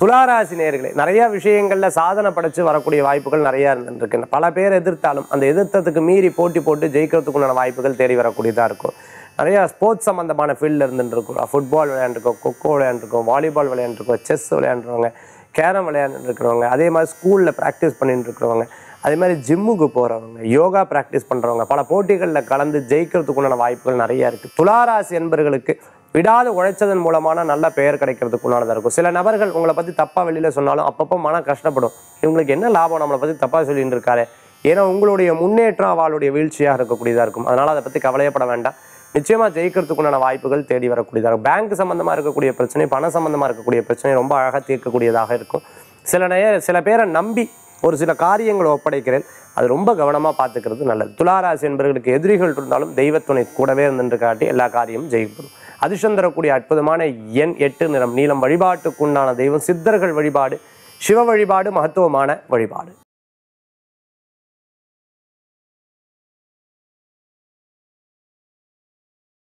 துளாராசி நேர்களை நிறைய விஷயங்கள்ல சாதனை படைச்சு வரக்கூடிய வாய்ப்புகள் நிறைய இருந்துருக்கு. பல பேர் எதிர்த்தாலும் அந்த எதிர்த்ததுக்கு மீறி போட்டி போட்டு ஜெயிக்கிறதுக்குண்டான வாய்ப்புகள் தேடி வரக்கூடியதா இருக்கும். நிறைய ஸ்போர்ட்ஸ் சம்மந்தமான ஃபீல்டில் இருந்துருக்கோம் ஃபுட்பால் விளையாண்டுருக்கோம் கொக்கோ விளையாண்டுருக்கோம் வாலிபால் விளையாண்டுருக்கோம் செஸ் விளையாண்டுருவாங்க கேரம் விளையாண்டுருக்கிறவங்க அதே மாதிரி ஸ்கூலில் ப்ராக்டிஸ் பண்ணிட்டு இருக்கிறவங்க அதே மாதிரி ஜிம்முக்கு போகிறவங்க யோகா ப்ராக்டிஸ் பண்ணுறவங்க பல போட்டிகளில் கலந்து ஜெயிக்கிறதுக்குண்டான வாய்ப்புகள் நிறைய இருக்குது துளாராசி என்பர்களுக்கு விடாது உழைச்சதன் மூலமான நல்ல பெயர் கிடைக்கிறதுக்குண்டானதாக இருக்கும். சில நபர்கள் உங்களை பற்றி தப்பாக வெளியில் சொன்னாலும் அப்பப்போ மன கஷ்டப்படும். இவங்களுக்கு என்ன லாபம்? நம்மளை பற்றி தப்பாக சொல்லிட்டு இருக்காரு. ஏன்னா உங்களுடைய முன்னேற்றம் அவளுடைய வீழ்ச்சியாக இருக்கக்கூடியதாக இருக்கும். அதனால் அதை பற்றி கவலையப்பட வேண்டாம். நிச்சயமாக ஜெயிக்கிறதுக்குண்டான வாய்ப்புகள் தேடி வரக்கூடியதாக இருக்கும். பேங்க் சம்மந்தமாக இருக்கக்கூடிய பிரச்சனை பண சம்மந்தமாக இருக்கக்கூடிய பிரச்சனை ரொம்ப அழகாக தீர்க்கக்கூடியதாக இருக்கும். சில நேர சில பேரை நம்பி ஒரு சில காரியங்களை ஒப்படைக்கிறேன். அது ரொம்ப கவனமாக பார்த்துக்கிறது நல்லது. துளாராசி என்பவர்களுக்கு எதிரிகள் இருந்தாலும் தெய்வத்துணை கூடவே இருந்துட்டு காட்டி எல்லா காரியமும் ஜெயிக்கப்படும் அதிர்ஷ்டம் தரக்கூடிய அற்புதமான எண் எட்டு நிறம். நீளம் வழிபாட்டுக்குண்டான தெய்வம். சித்தர்கள் வழிபாடு சிவ வழிபாடு மகத்துவமான வழிபாடு.